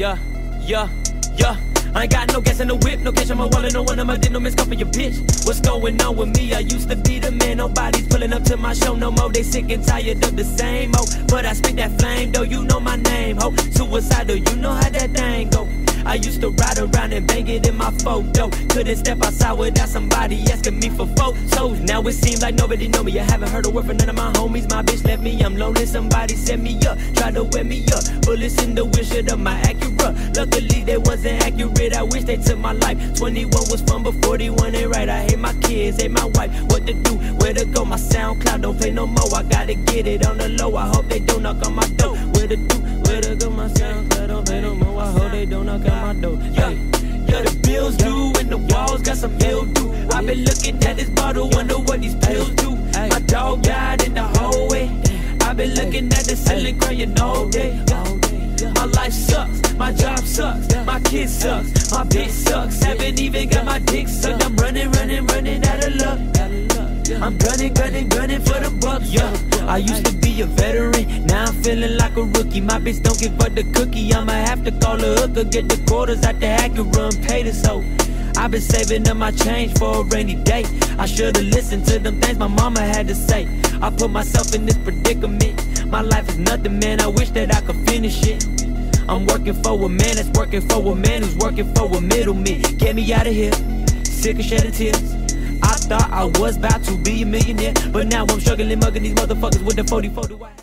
Yeah, yeah. yeah. I ain't got no gas in the whip, no cash on my wallet, no one on my dick, no for your bitch. What's going on with me? I used to be the man, nobody's pulling up to my show no more. They sick and tired of the same, oh. But I spit that flame, though, you know my name, ho. Suicidal, you and bang it in my photo. Couldn't step outside without somebody asking me for photos. Now it seems like nobody know me. I haven't heard a word from none of my homies. My bitch left me, I'm lonely. Somebody set me up, tried to wet me up. Bullets in the windshield of my Acura. Luckily they wasn't accurate. I wish they took my life. 21 was fun, but 41 ain't right. I hate my kids, hate my wife. What to do? Where to go? My SoundCloud don't play no more. I gotta get it on the low. I hope they don't knock on my door. Where to do? Where to go? My SoundCloud don't play no more. I hope they don't knock on my door. Yeah, yeah, the bills due and the walls got some mildew. I've been looking at this bottle, wonder what these pills do. My dog died in the hallway. I've been looking at the ceiling, crying all day. My life sucks, my job sucks, my kids sucks, my bitch sucks. Haven't even got my dick sucked. I'm gunning, gunning, gunning for the bucks. Yeah, I used to be a veteran, now I'm feeling like a rookie. My bitch don't give up the cookie. I'ma have to call a hooker, get the quarters out the and run, pay this hoe. I've been saving up my change for a rainy day. I should've listened to them things my mama had to say. I put myself in this predicament. My life is nothing, man. I wish that I could finish it. I'm working for a man that's working for a man who's working for a middleman. Get me out of here, sick of shedding tears. I thought I was about to be a millionaire, but now I'm struggling, mugging these motherfuckers with the 40 40.